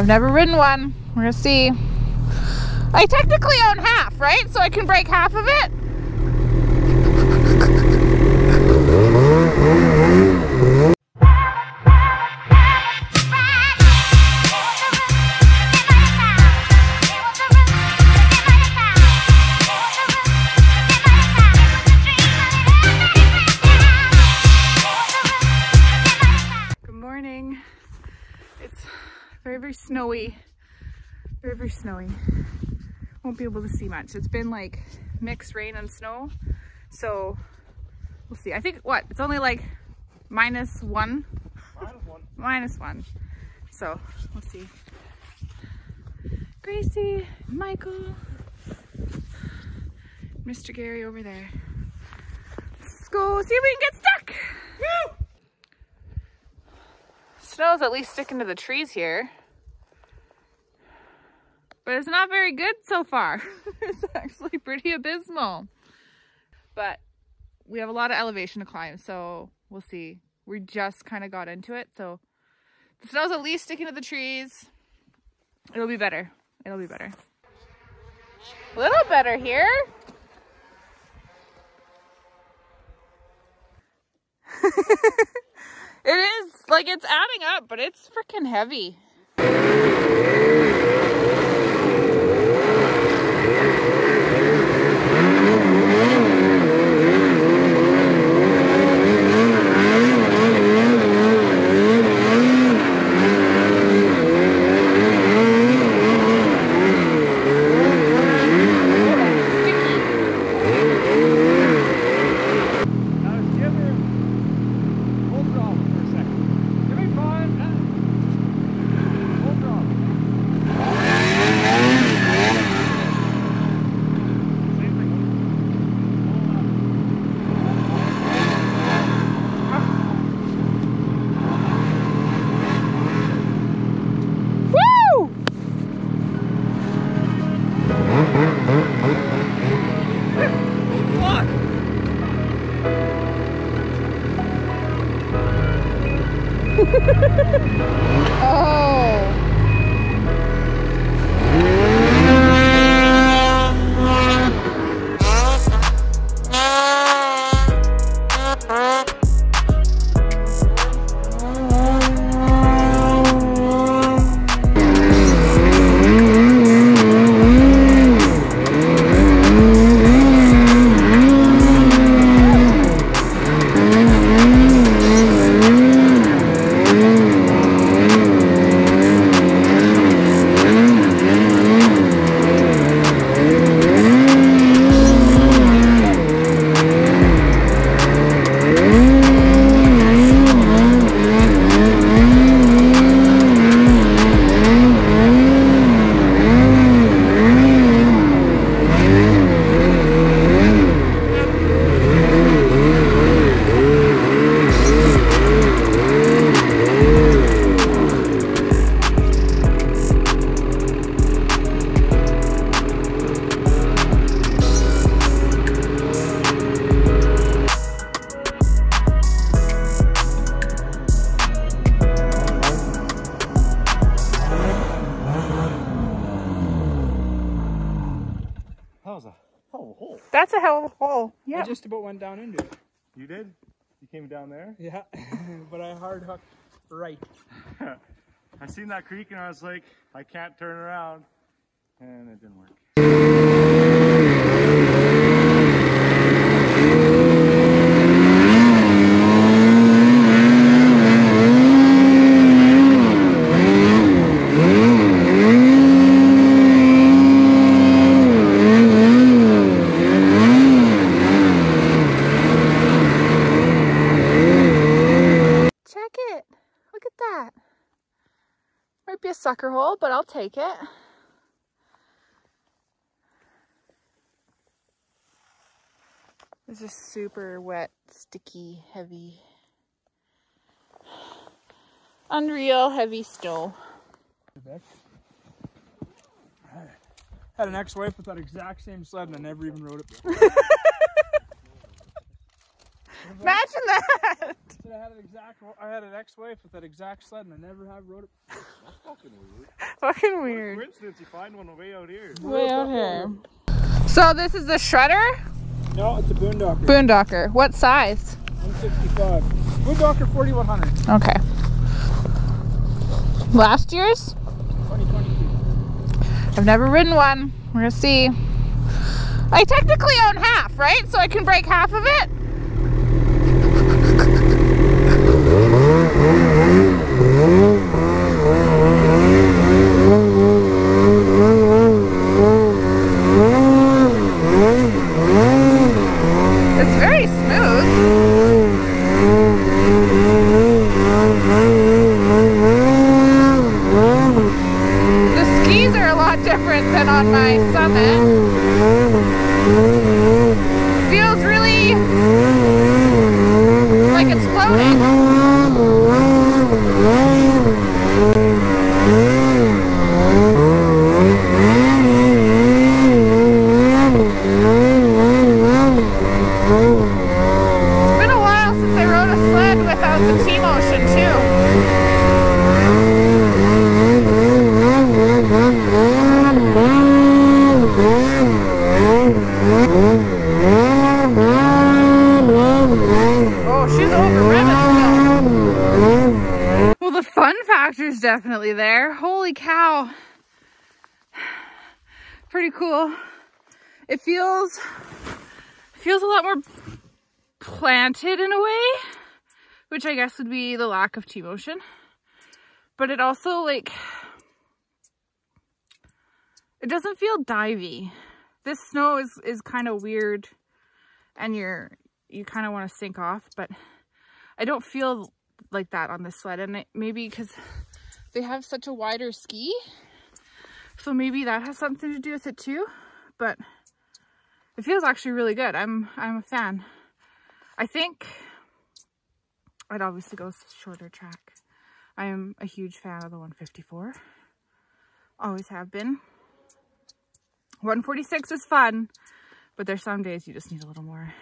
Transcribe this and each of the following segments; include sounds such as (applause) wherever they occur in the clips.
I've never ridden one. We're gonna see. I technically own half, right? So I can break half of it? Very snowy. Very, very snowy. Won't be able to see much. It's been like mixed rain and snow. So we'll see. I think what? It's only like minus one. Minus one. Minus one. So we'll see. Gracie, Michael, Mr. Gary over there. Let's go see if we can get stuck. Woo! Snow's at least sticking to the trees here. But it's not very good so far. (laughs) it's actually pretty abysmal. But we have a lot of elevation to climb, so we'll see. We just kind of got into it, so the snow's at least sticking to the trees. It'll be better. It'll be better. A little better here. (laughs) it is like it's adding up, but it's freaking heavy. A hell of a hole. I Yeah. just about went down into it. You did? You came down there? Yeah, (laughs) but I hard hooked right. (laughs) I seen that creek and I was like, I can't turn around. And it didn't work. Check it. Look at that. Might be a sucker hole, but I'll take it. This is super wet, sticky, heavy. Unreal heavy snow. Had an ex-wife with that exact same sled and I never even rode it. (laughs) Imagine that. Said I had an exact. I had an ex-wife with that exact sled, and I never have rode it. That's fucking weird. Fucking weird. Coincidence, you find one way out here. Way out here. So this is the shredder No, it's a Boondocker. boondocker. What size? 165. Boondocker 4100. Okay. Last year's? 2022. I've never ridden one. We're gonna see. I technically own half, right? So I can break half of it. It's very smooth. The skis are a lot different than on my summit. Feels really like it's floating. It's been a while since I rode a sled without the T-motion too. Oh, she's over ribbon Well, the fun factor is definitely there. Holy cow. Cool. It feels feels a lot more planted in a way, which I guess would be the lack of T-motion. But it also like it doesn't feel divey. This snow is is kind of weird and you're you kind of want to sink off, but I don't feel like that on this sled. And it, maybe because they have such a wider ski, so maybe that has something to do with it too. But it feels actually really good. I'm I'm a fan. I think I'd obviously go shorter track. I am a huge fan of the 154. Always have been. 146 is fun, but there's some days you just need a little more.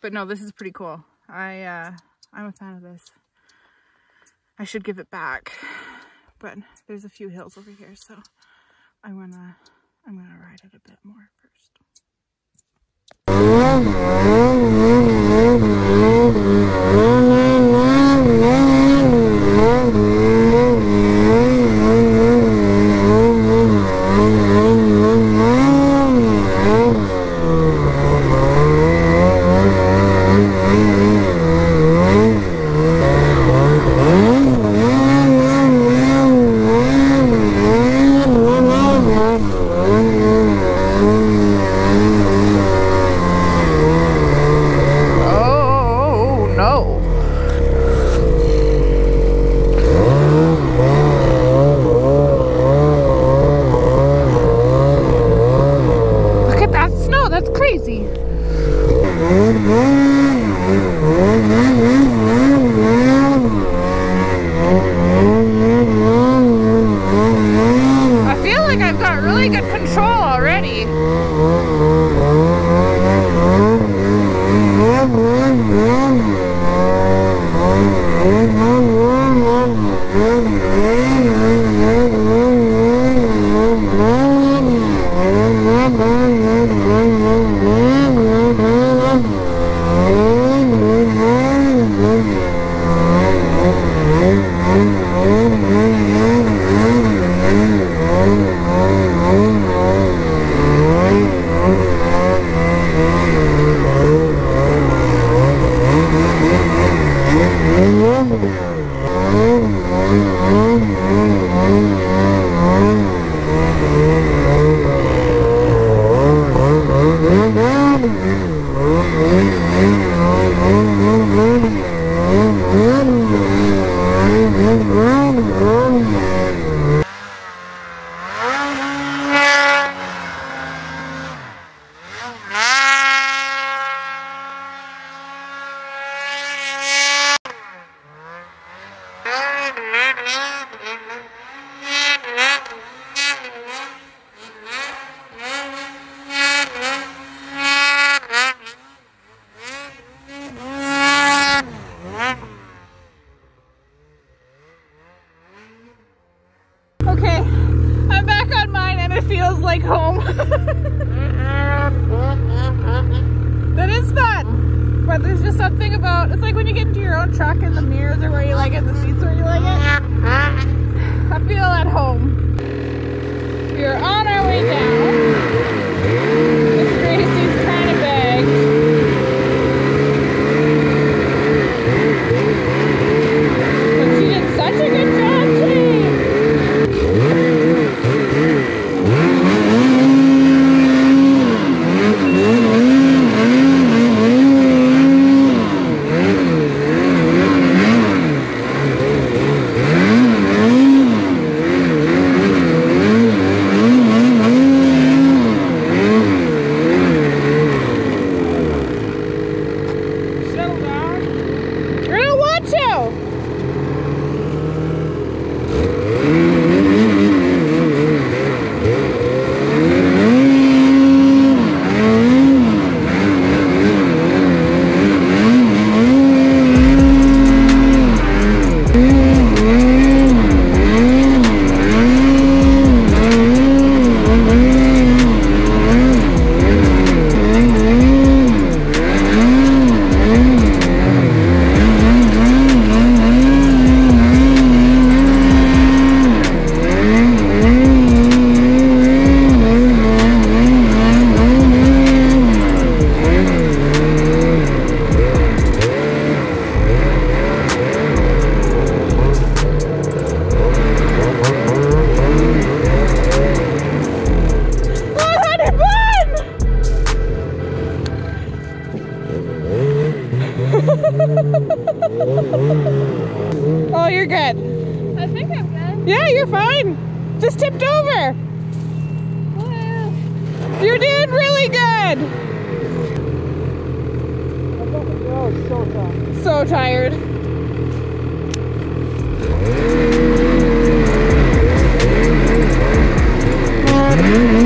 But no, this is pretty cool. I, uh, I'm a fan of this. I should give it back, but there's a few hills over here, so I'm gonna, I'm gonna ride it a bit more first. Mm-hmm. Thank you. Mm-hmm.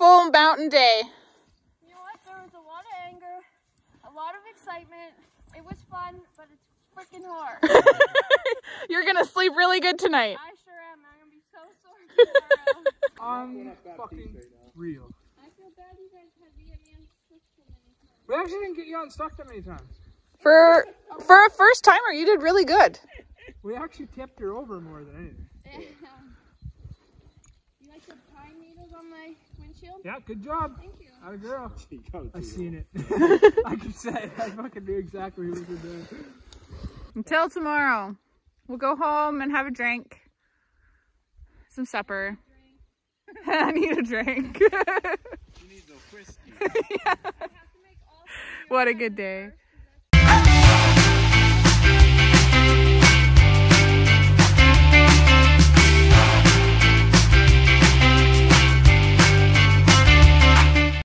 full mountain day. You know what? There was a lot of anger, a lot of excitement. It was fun, but it's freaking hard. (laughs) You're going to sleep really good tonight. I sure am. I'm going to be so sore (laughs) tomorrow. I'm fucking real. I feel bad you guys had me unstuck so many times. We actually didn't get you unstuck that many times. For, for a first timer, you did really good. We actually tipped her over more than anything. Yeah. You like the pine needles on my windshield? Yeah, good job. Thank you. Out of girl. (laughs) I seen it. (laughs) I can say I fucking knew exactly what we were doing. Until tomorrow, we'll go home and have a drink, some supper. (laughs) I need a drink. I have to make all what a good day. first.